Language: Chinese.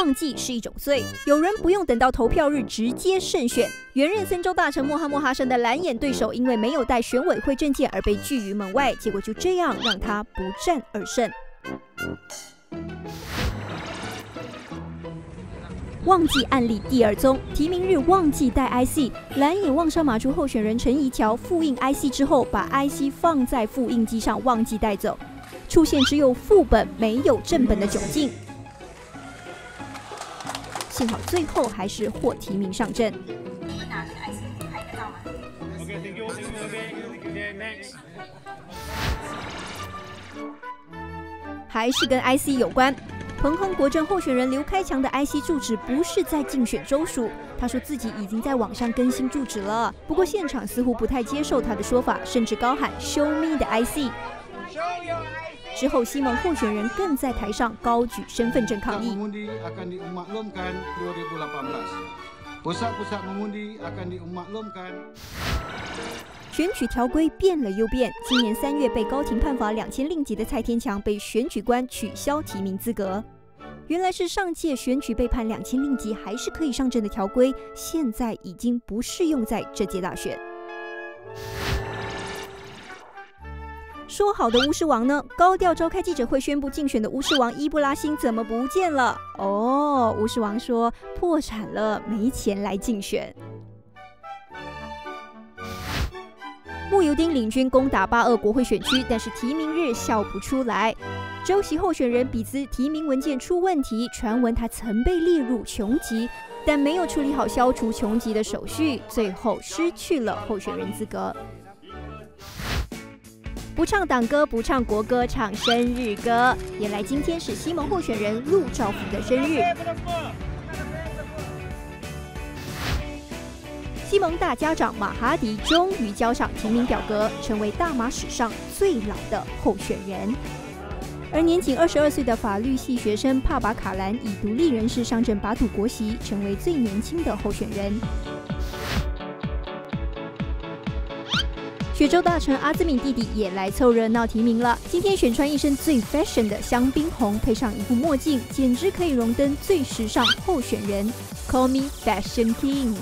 忘记是一种罪。有人不用等到投票日直接胜选，原任森州大臣莫哈莫哈生的蓝眼对手，因为没有带选委会证件而被拒于门外，结果就这样让他不战而胜。忘记案例第二宗，提名日忘记带 IC，蓝眼望上马珠候选人陈怡乔复印 IC 之后，把 IC 放在复印机上忘记带走，出现只有副本没有正本的窘境。幸好最后还是获提名上阵。还是跟 IC 有关。彭亨国政候选人刘开强的 IC 住址不是在竞选州属，他说自己已经在网上更新住址了。不过现场似乎不太接受他的说法，甚至高喊 “Show me the IC”。之后，西蒙候选人更在台上高举身份证抗议。选举条规变了又变，今年三月被高庭判罚两千令吉的蔡天强被选举官取消提名资格。原来是上届选举被判两千令吉还是可以上阵的条规，现在已经不适用在这届大选。说好的巫师王呢？高调召开记者会宣布竞选的巫师王伊布拉辛怎么不见了？哦，巫师王说破产了，没钱来竞选。穆尤丁领军攻打巴俄国会选区，但是提名日笑不出来。州席候选人比兹提名文件出问题，传闻他曾被列入穷籍，但没有处理好消除穷籍的手续，最后失去了候选人资格。不唱党歌，不唱国歌，唱生日歌。原来今天是西蒙候选人陆兆福的生日。西蒙大家长马哈迪终于交上提名表格，成为大马史上最老的候选人。而年仅二十二岁的法律系学生帕巴卡兰以独立人士上阵拔土国席，成为最年轻的候选人。雪州大臣阿兹敏弟弟也来凑热闹提名了。今天选穿一身最 fashion 的香槟红，配上一副墨镜，简直可以荣登最时尚候选人。Call me Fashion King。